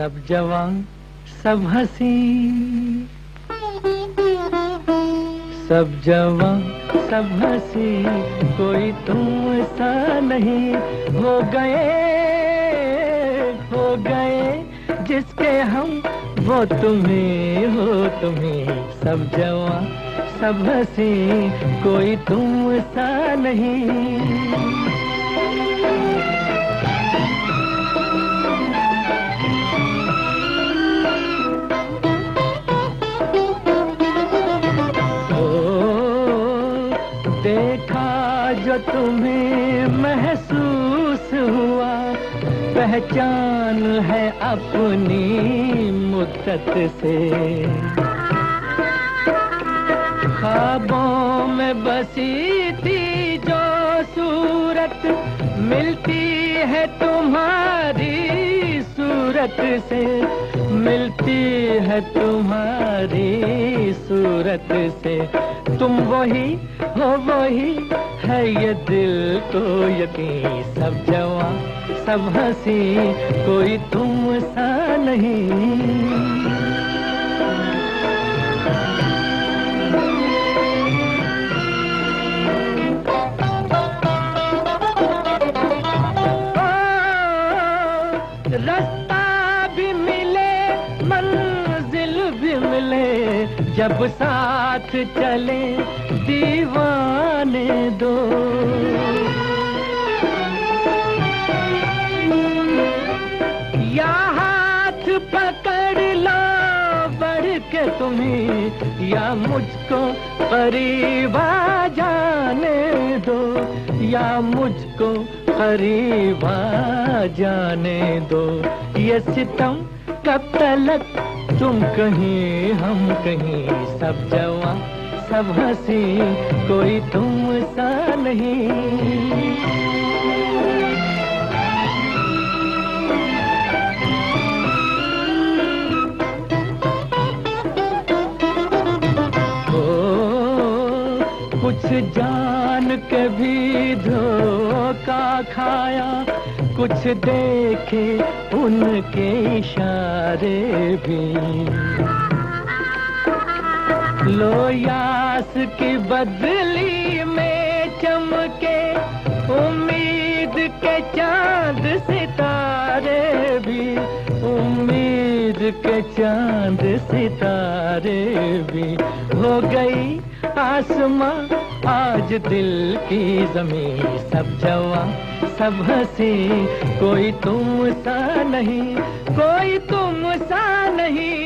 जवान, सब हँसी। सब जवान, सब हँसी, कोई तुम सा नहीं। हो गए हो गए, जिसके हम, वो तुम्हें, हो तुम्हें। सब जवान, सब हँसी, कोई तुम सा नहीं। जो तुम्हें महसूस हुआ, पहचान है अपनी मुद्दत से। ख्वाबों में बसी थी जो सूरत, मिलती है तुम्हारी सूरत से मिलती है तुम्हारी सूरत से। तुम वही हो, वही है ये दिल को यकीन। सब जवान सब हँसी, कोई तुम सा नहीं। मिले जब साथ चले, दीवाने दो। या हाथ पकड़ लो बढ़ के तुम्हें, या मुझको करीब जाने दो। या मुझको करीब जाने दो। ये सितम कब तलक तुम कहीं हम कहीं सब जवा सब हँसी कोई तुम सा नहीं। कुछ जान के भी धोखा खाया, कुछ देखे उनके इशारे भी। लो यास की बदली में चमके, उम्मीद के चाँद सितारे भी। उम्मीद के चाँद सितारे भी हो गई आसमां। आज दिल की ज़मीन सब जवा, सब हसी। कोई तुम सा नहीं, कोई तुम सा नहीं।